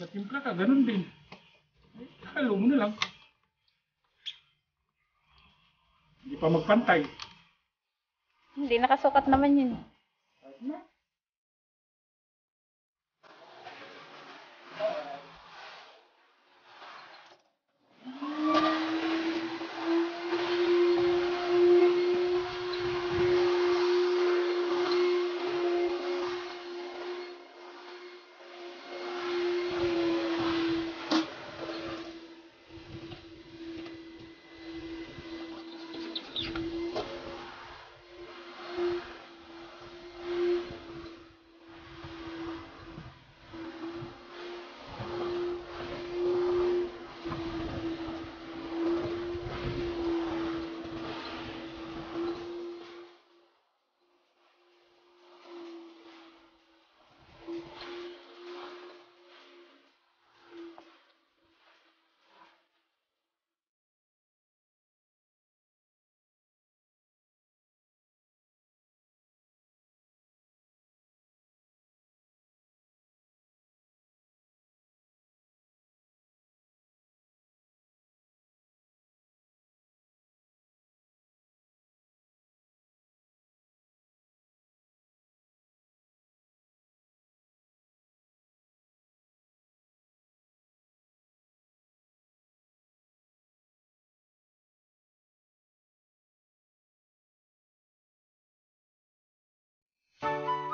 Nagtimpla ka, ganun din. Eh, halo mo na lang. Hindi pa magpantay. Hindi nakasukat naman yun. Bye.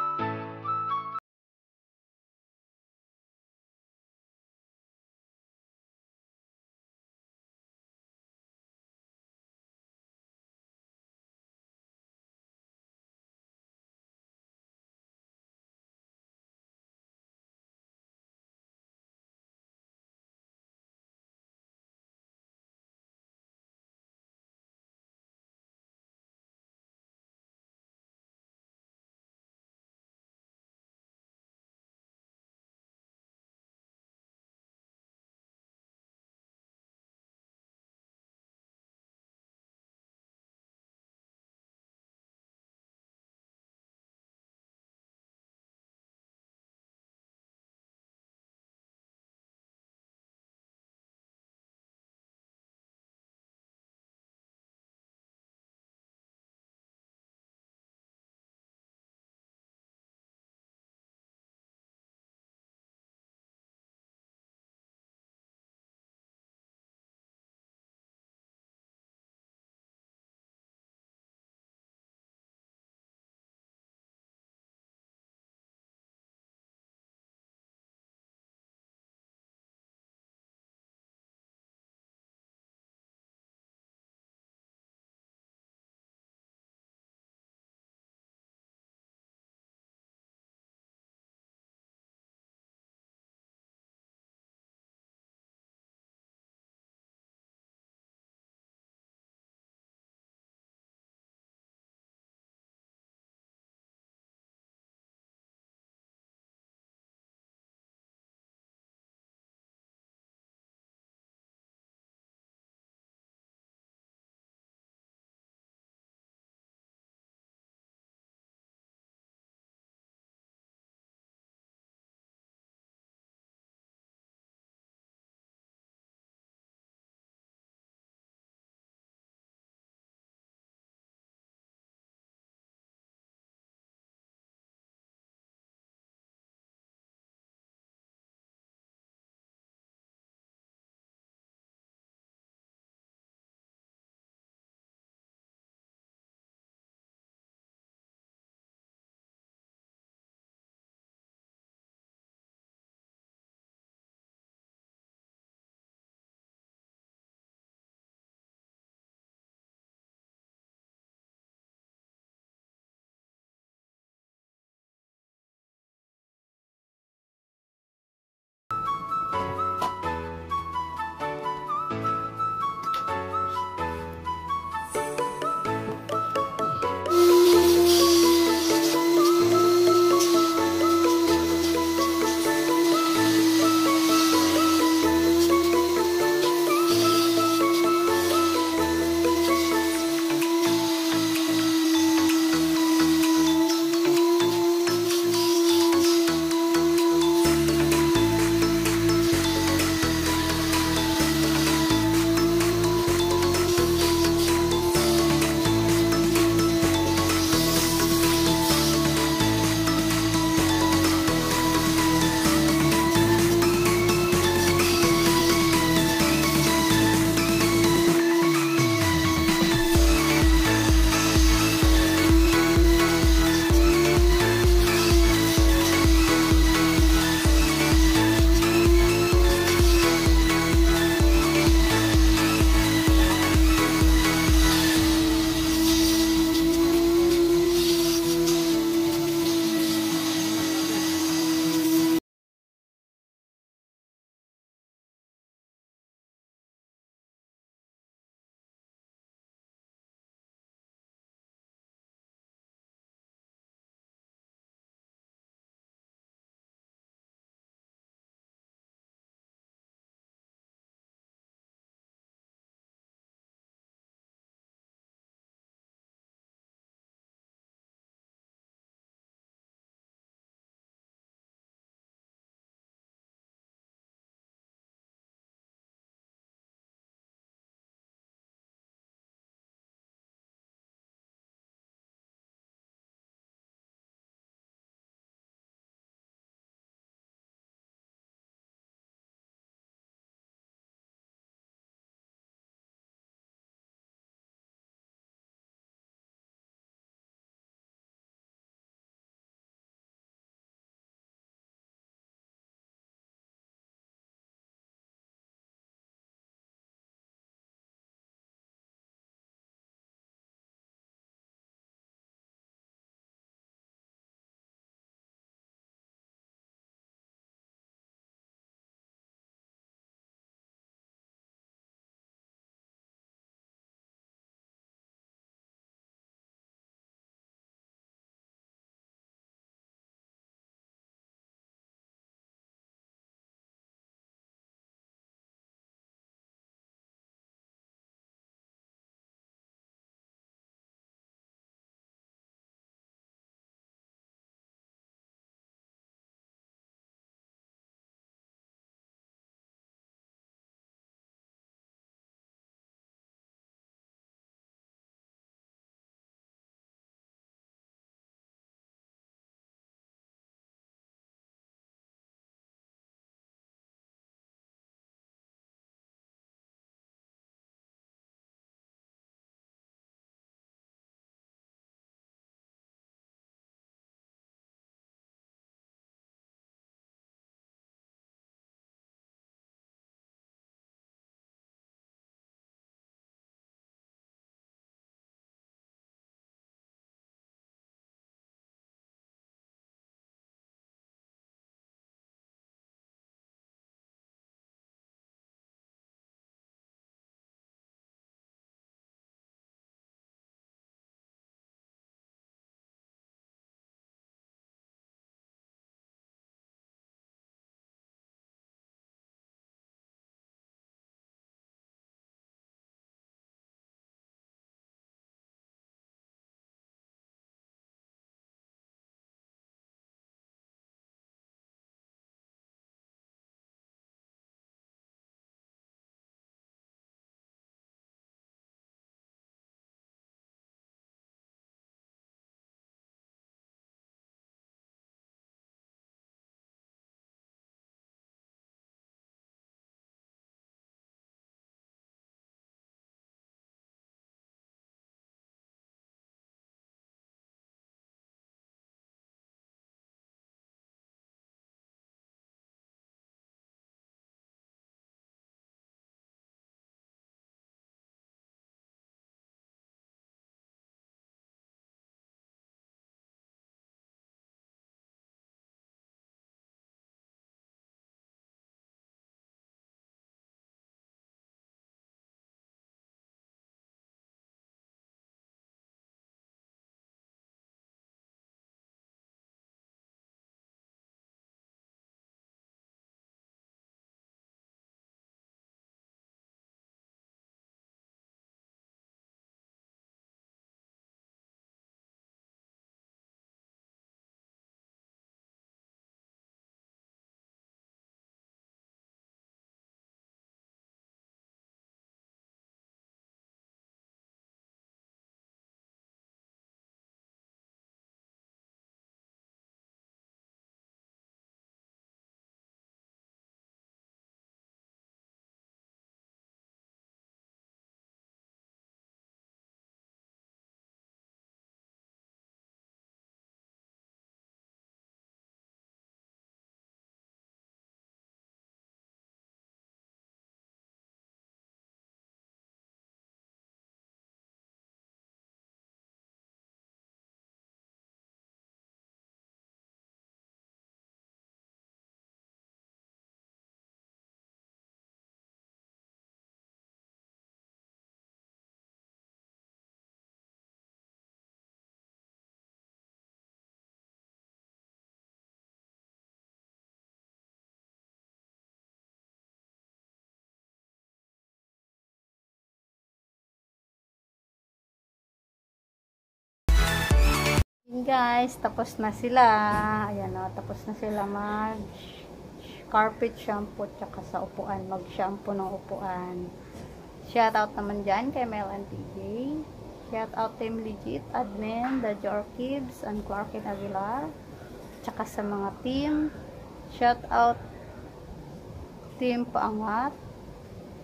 Yun guys, tapos na sila. Ayan o, tapos na sila mag carpet shampoo tsaka sa upuan. Mag shampoo ng upuan. Shout out naman dyan kay Mel and TJ. Shout out Team Legit, Admin, The Jar Kids, and Clarkin Aguilar. Tsaka sa mga team. Shout out Team Paangat,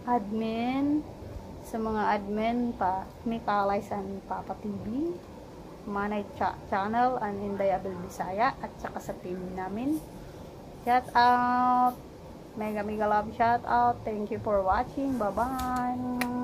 Admin, sa mga admin pa, Mika and Papa TV. Manay Cha Channel and Inday Abel Bisaya at saka sa team namin. Shout out! Mega mega love shout out. Thank you for watching. Bye bye!